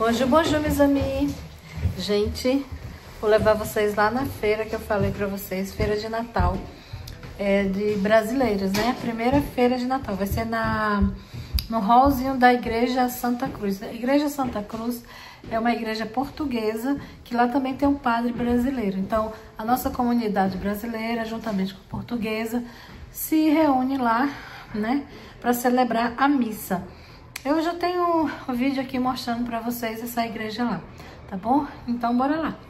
Bonjour, bonjour, meus amis. Gente, vou levar vocês lá na feira que eu falei pra vocês, feira de Natal é, de brasileiros, né? A primeira feira de Natal vai ser na, no hallzinho da Igreja Santa Cruz. A Igreja Santa Cruz é uma igreja portuguesa que lá também tem um padre brasileiro. Então, a nossa comunidade brasileira, juntamente com a portuguesa, se reúne lá, né, para celebrar a missa. Eu já tenho um vídeo aqui mostrando para vocês essa igreja lá, tá bom? Então, bora lá.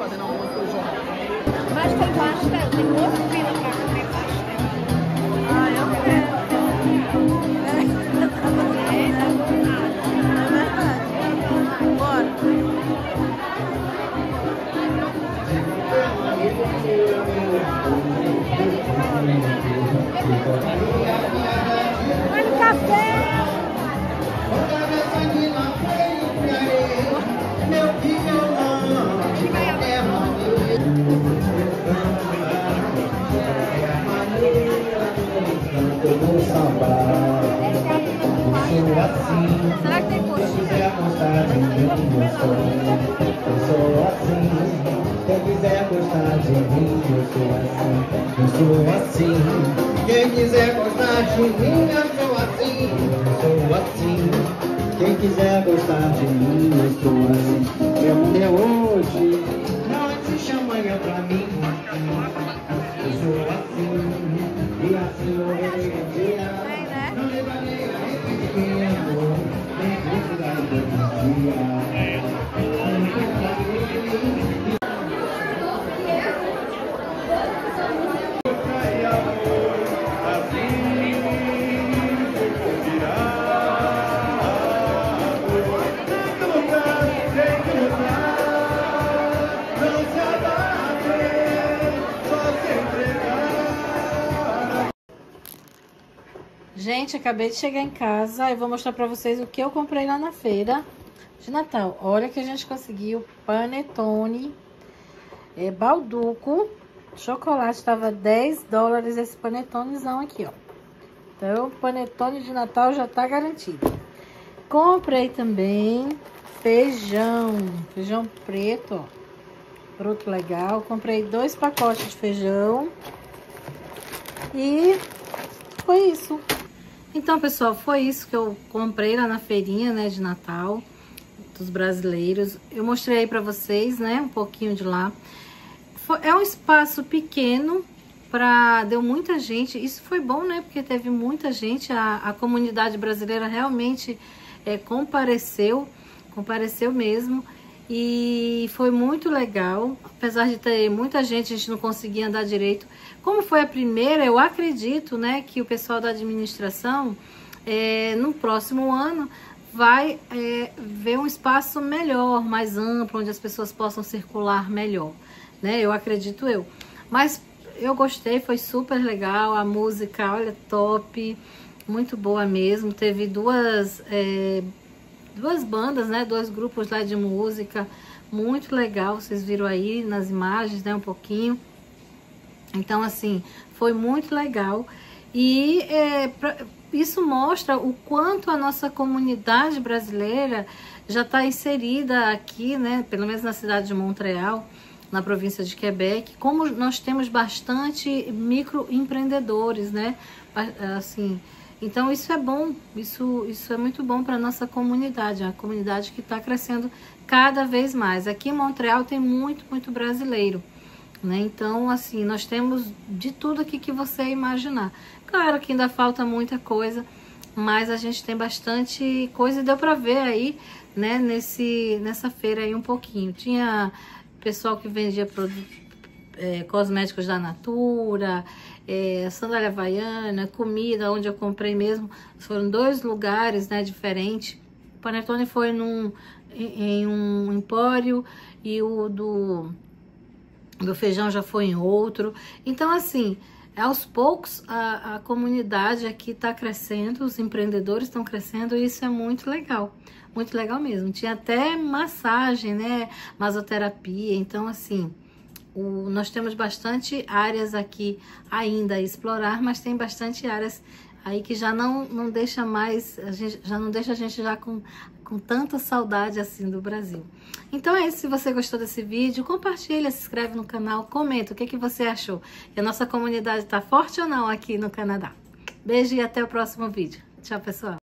Fazendo o João. Mas tem pastel, tem duas filas pra comer pastel. Ah, eu quero. Olha o café! Será que tem coxinha? Eu sou assim, quem quiser gostar de mim, eu sou assim, eu sou assim. Quem quiser gostar de mim, eu sou assim, eu sou assim. Quem quiser gostar de mim, eu sou assim. Meu mundo é hoje, And Gente, acabei de chegar em casa e vou mostrar pra vocês o que eu comprei lá na feira de Natal. Olha que a gente conseguiu panetone, é, balduco, chocolate, estava 10 dólares esse panetonezão aqui, ó. Então, panetone de Natal já tá garantido. Comprei também feijão, feijão preto, ó. Fruto legal. Comprei dois pacotes de feijão. E foi isso. Então, pessoal, foi isso que eu comprei lá na feirinha, né, de Natal dos brasileiros. Eu mostrei aí pra vocês, né, um pouquinho de lá. Foi, é um espaço pequeno, pra, deu muita gente. Isso foi bom, né, porque teve muita gente. A, a comunidade brasileira realmente é, compareceu, compareceu mesmo. E foi muito legal, apesar de ter muita gente, a gente não conseguia andar direito. Como foi a primeira, eu acredito, né, que o pessoal da administração, é, no próximo ano, vai é, ver um espaço melhor, mais amplo, onde as pessoas possam circular melhor, né? Eu acredito eu. Mas eu gostei, foi super legal, a música, olha, top, muito boa mesmo. Teve duas, é, duas bandas, né? Dois grupos lá de música, muito legal, vocês viram aí nas imagens, né? Um pouquinho. Então, assim, foi muito legal. E é, pra, isso mostra o quanto a nossa comunidade brasileira já está inserida aqui, né, pelo menos na cidade de Montreal, na província de Quebec, como nós temos bastante microempreendedores, né, assim, então isso é bom, isso, isso é muito bom para a nossa comunidade, a comunidade que está crescendo cada vez mais. Aqui em Montreal tem muito, muito brasileiro. Né? Então, assim, nós temos de tudo aqui que você imaginar. Claro que ainda falta muita coisa, mas a gente tem bastante coisa e deu para ver aí, né, nesse, nessa feira aí um pouquinho. Tinha pessoal que vendia produtos, é, cosméticos da Natura, é, sandália havaiana, comida, onde eu comprei mesmo. Foram dois lugares, né, diferentes. O Panetone foi num, em, em um empório e o do do feijão já foi em outro. Então, assim, aos poucos a, a comunidade aqui está crescendo, os empreendedores estão crescendo e isso é muito legal. Muito legal mesmo. Tinha até massagem, né? Masoterapia. Então, assim, o, nós temos bastante áreas aqui ainda a explorar, mas tem bastante áreas aí que já não, não deixa mais, gente, já não deixa a gente já com, com tanta saudade assim do Brasil. Então é isso, se você gostou desse vídeo, compartilha, se inscreve no canal, comenta o que, que você achou. E a nossa comunidade está forte ou não aqui no Canadá. Beijo e até o próximo vídeo. Tchau, pessoal.